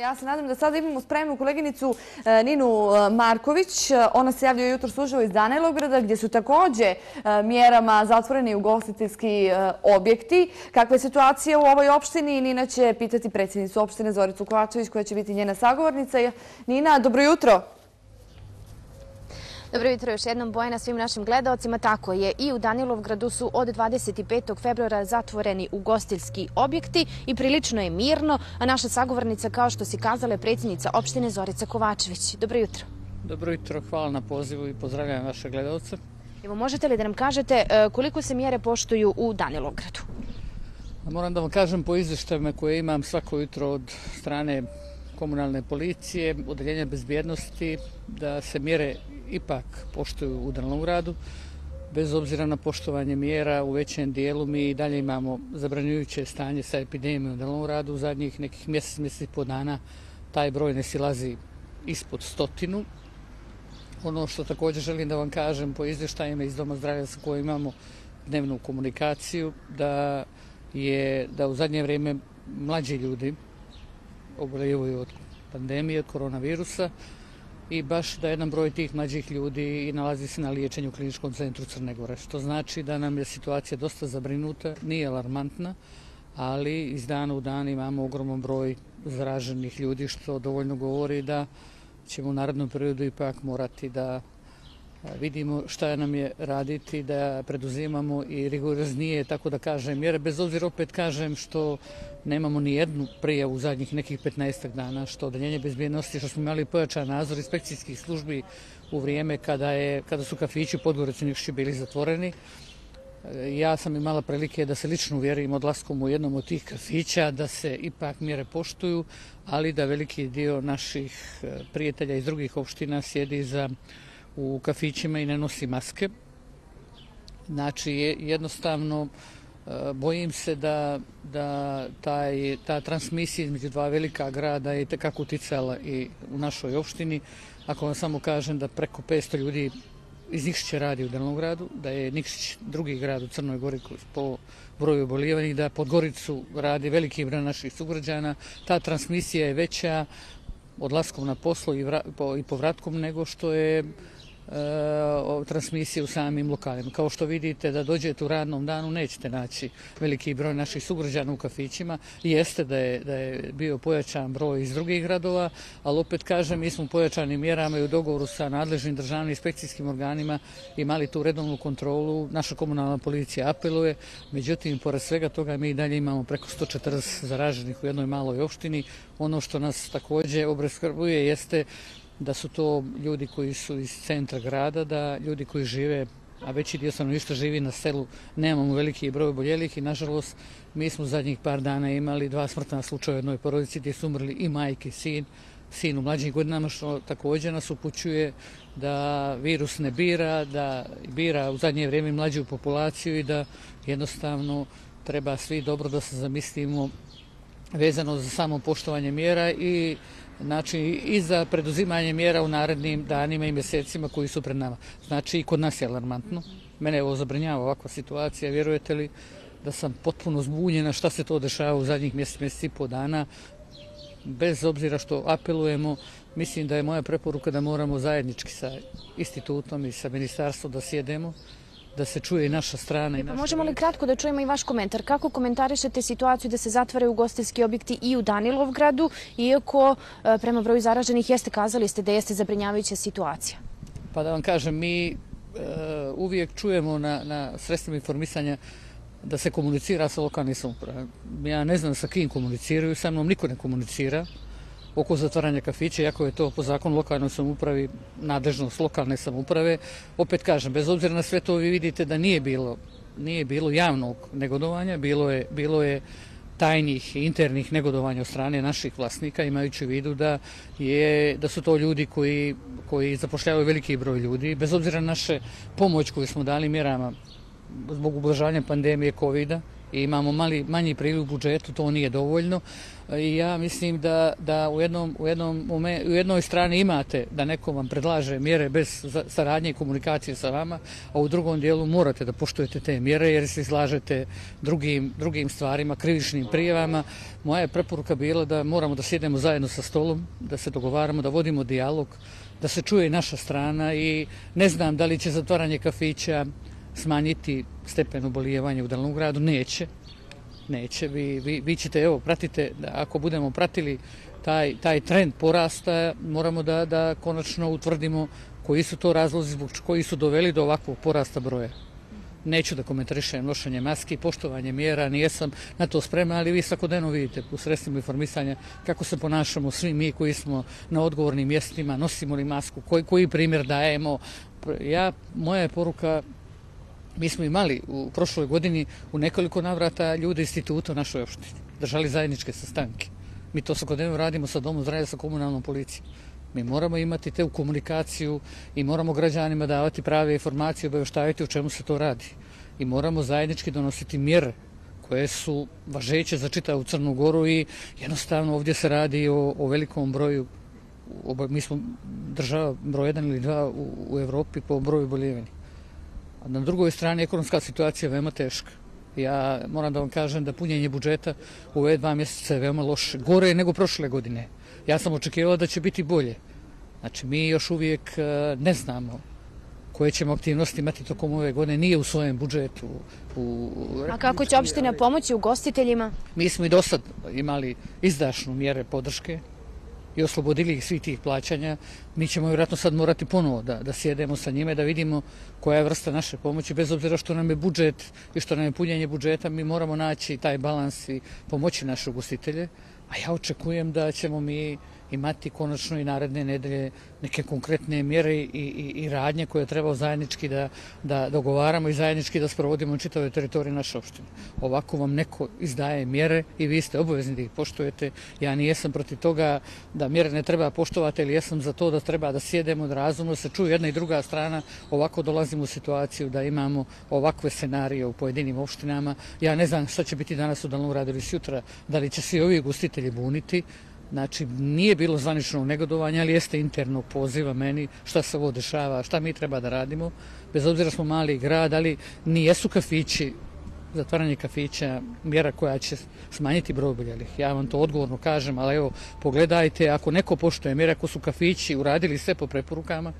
Ja se nadam da sada imamo spremnu koleginicu e, Ninu e, Marković. E, ona se javlja jutro služava iz Danelograda gdje su također mjerama zatvoreni ugostiteljski objekti. Kakva je situacija u ovoj opštini? Nina će pitati predsjednicu opštine Zoricu Kovačević koja će biti njena sagovornica. Nina, dobro jutro. Dobro jutro još jednom Bojena svim našim gledalcima. Tako je i u Danilovgradu su od 25. februara zatvoreni ugostiljski objekti i prilično je mirno, a naša sagovornica, kao što si kazala, je predsjednica opštine Zorica Kovačević. Dobro jutro. Dobro jutro, hvala na pozivu i pozdravljam vaše gledalce. Evo, možete li da nam kažete e, koliko se mjere poštuju u Danilovgradu? Moram da vam kažem po izveštajima koje imam svako jutro od strane komunalne policije, udeljenja bezbjednosti, da se mjere ipak poštuju u Drnovgradu. Bez obzira na poštovanje mjera u većem dijelu, mi i dalje imamo zabranjujuće stanje sa epidemijom u Drnovgradu. U zadnjih nekih mjesec, mjesec i po dana taj broj ne silazi ispod stotinu. Ono što također želim da vam kažem po izvještajima iz Doma zdravlja sa kojim imamo dnevnu komunikaciju, da je da u zadnje vrijeme mlađi ljudi oboljevaju od pandemije, od koronavirusa i baš da jedan broj tih mlađih ljudi i nalazi se na liječenju u kliničkom centru Crne Gore. Što znači da nam je situacija dosta zabrinuta, nije alarmantna, ali iz dana u dan imamo ogroman broj zaraženih ljudi, što dovoljno govori da ćemo u narodnom periodu ipak morati da Pa vidimo šta nam je raditi, da preduzimamo i rigoroznije, tako da kažem, jer bez obzira opet kažem što nemamo ni jednu prijavu u zadnjih nekih 15 dana, što odeljenje bezbjednosti, što smo imali pojačan nadzor inspekcijskih službi u vrijeme kada, je, kada su kafići u Podgoricu bili zatvoreni. Ja sam imala prilike da se lično uvjerim odlaskom u jednom od tih kafića, da se ipak mjere poštuju, ali da veliki dio naših eh, prijatelja iz drugih opština sjedi za u kafićima i ne nosi maske. Znači, jednostavno, e, bojim se da, da taj, ta transmisija između dva velika grada je tekako uticala i u našoj opštini. Ako vam samo kažem da preko 500 ljudi iz Nikšića radi u Delnogradu, da je Nikšić drugi grad u Crnoj Gori po broju obolijevanih, da pod Goricu radi veliki broj naših sugrađana, ta transmisija je veća odlaskom na poslu i, vra, po, i povratkom nego što je Eh, transmisije u samim lokalima. Kao što vidite da dođete u radnom danu nećete naći veliki broj naših sugrađana u kafićima. Jeste da je, da je bio pojačan broj iz drugih gradova, ali opet kažem mi smo pojačanim mjerama i u dogovoru sa nadležnim državnim inspekcijskim organima imali tu redovnu kontrolu. Naša komunalna policija apeluje, međutim, pored svega toga mi dalje imamo preko 140 zaraženih u jednoj maloj opštini. Ono što nas također obreskrbuje jeste da su to ljudi koji su iz centra grada, da ljudi koji žive, a veći dio stanovništva živi na selu, nemamo veliki broj boljelih i nažalost mi smo zadnjih par dana imali dva smrtna slučaja u jednoj porodici gdje su umrli i majke i sin, sin u mlađim godinama što također nas upućuje da virus ne bira, da bira u zadnje vrijeme mlađu populaciju i da jednostavno treba svi dobro da se zamislimo vezano za samo poštovanje mjera i znači i za preduzimanje mjera u narednim danima i mjesecima koji su pred nama. Znači i kod nas je alarmantno. Mene ovo zabrinjava ovakva situacija. Vjerujete li da sam potpuno zbunjena šta se to dešava u zadnjih mjesec, mjesec i po dana. Bez obzira što apelujemo, mislim da je moja preporuka da moramo zajednički sa institutom i sa ministarstvom da sjedemo da se čuje i naša strana. I pa možemo li kratko da čujemo i vaš komentar? Kako komentarišete situaciju da se zatvaraju ugostinski objekti i u Danilovgradu, iako e, prema broju zaraženih jeste kazali ste da jeste zabrinjavajuća situacija? Pa da vam kažem, mi e, uvijek čujemo na, na sredstvima informisanja da se komunicira sa lokalnim samopravom. Ja ne znam sa kim komuniciraju, sa mnom niko ne komunicira oko zatvaranja kafića, iako je to po zakonu lokalnoj samupravi nadležnost lokalne samuprave. Opet kažem, bez obzira na sve to vi vidite da nije bilo, nije bilo javnog negodovanja, bilo je, bilo je tajnih internih negodovanja od strane naših vlasnika, imajući u vidu da, je, da su to ljudi koji, koji zapošljavaju veliki broj ljudi. Bez obzira na naše pomoć koju smo dali mjerama zbog ublažavanja pandemije covid i imamo mali, manji priliv u budžetu, to nije dovoljno. E, I ja mislim da, da u, jednom, u, jednom u jednoj strani imate da neko vam predlaže mjere bez saradnje i komunikacije sa vama, a u drugom dijelu morate da poštujete te mjere jer se izlažete drugim, drugim stvarima, krivičnim prijevama. Moja je preporuka bila da moramo da sjedemo zajedno sa stolom, da se dogovaramo, da vodimo dijalog, da se čuje i naša strana i ne znam da li će zatvaranje kafića smanjiti stepen obolijevanja u Dalnom gradu, neće. Neće, vi, vi, vi ćete, evo, pratite, da ako budemo pratili taj, taj trend porasta, moramo da, da konačno utvrdimo koji su to razlozi zbog koji su doveli do ovakvog porasta broja. Neću da komentarišem nošenje maski, poštovanje mjera, nijesam na to spreman, ali vi svakodnevno vidite u sredstvima informisanja kako se ponašamo svi mi koji smo na odgovornim mjestima, nosimo li masku, koji, koji primjer dajemo. Ja, moja je poruka Mi smo imali u prošloj godini u nekoliko navrata ljude instituta u našoj opštini. Držali zajedničke sastanke. Mi to svakodnevno radimo sa domom zdravlja sa komunalnom policijom. Mi moramo imati te u komunikaciju i moramo građanima davati prave informacije, obaveštaviti o čemu se to radi. I moramo zajednički donositi mjere koje su važeće za čitavu Crnu Goru i jednostavno ovdje se radi o, o velikom broju mi smo država broj 1 ili 2 u, u Evropi po broju boljevanja. Na drugoj strani ekonomska situacija je veoma teška. Ja moram da vam kažem da punjenje budžeta u ove dva mjeseca je veoma loše. Gore je nego prošle godine. Ja sam očekivao da će biti bolje. Znači, mi još uvijek e, ne znamo koje ćemo aktivnosti imati tokom ove godine. Nije u svojem budžetu. U... A kako će opština pomoći ugostiteljima? Mi smo i do sad imali izdašnu mjere podrške i oslobodili ih svih tih plaćanja, mi ćemo vjerojatno sad morati ponovo da, da sjedemo sa njime, da vidimo koja je vrsta naše pomoći, bez obzira što nam je budžet i što nam je punjenje budžeta, mi moramo naći taj balans i pomoći naše ugostitelje, a ja očekujem da ćemo mi imati konačno i naredne nedelje neke konkretne mjere i, i, i radnje koje treba zajednički da, da dogovaramo i zajednički da sprovodimo na čitavoj teritoriji naše opštine. Ovako vam neko izdaje mjere i vi ste obavezni da ih poštujete. Ja nijesam protiv toga da mjere ne treba poštovati, ali jesam za to da treba da sjedemo, da razumno se čuje jedna i druga strana. Ovako dolazimo u situaciju da imamo ovakve scenarije u pojedinim opštinama. Ja ne znam šta će biti danas u Dalnom radu ili sutra, da li će svi ovi gustitelji buniti, Znači, nije bilo zvanično negodovanja, ali jeste interno poziva meni šta se ovo dešava, šta mi treba da radimo. Bez obzira smo mali grad, ali nijesu kafići, zatvaranje kafića, mjera koja će smanjiti broj oboljelih. Ja vam to odgovorno kažem, ali evo, pogledajte, ako neko poštoje mjere, ako su kafići uradili sve po preporukama,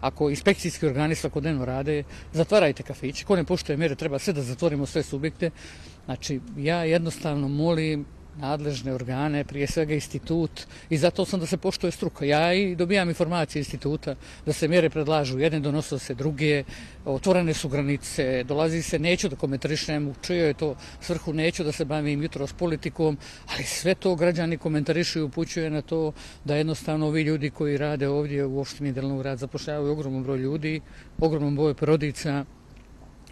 ako inspekcijski organi svakodnevno rade, zatvarajte kafiće. Ko ne poštoje mjere, treba sve da zatvorimo sve subjekte. Znači, ja jednostavno molim nadležne organe, prije svega institut i zato sam da se poštuje struka. Ja i dobijam informacije instituta da se mjere predlažu, jedne donose se druge, otvorene su granice, dolazi se, neću da komentarišem u čujoj je to svrhu, neću da se bavim jutro s politikom, ali sve to građani komentarišu i upućuje na to da jednostavno ovi ljudi koji rade ovdje u opštini Delnog grad zapošljavaju ogromnom broj ljudi, ogromnom broj porodica,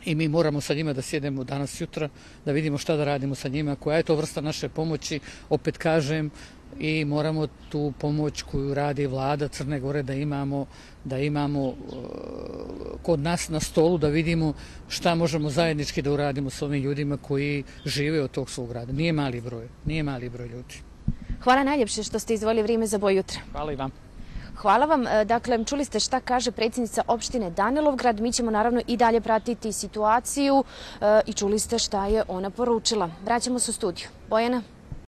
i mi moramo sa njima da sjedemo danas jutra, da vidimo šta da radimo sa njima, koja je to vrsta naše pomoći, opet kažem, i moramo tu pomoć koju radi vlada Crne Gore da imamo da imamo uh, kod nas na stolu da vidimo šta možemo zajednički da uradimo s ovim ljudima koji žive od tog svog grada. Nije mali broj, nije mali broj ljudi. Hvala najljepše što ste izvoli vrijeme za boj jutra. Hvala i vam. Hvala vam. E, dakle, čuli ste šta kaže predsjednica opštine Danilovgrad. Mi ćemo naravno i dalje pratiti situaciju e, i čuli ste šta je ona poručila. Vraćamo se u studiju. Bojana.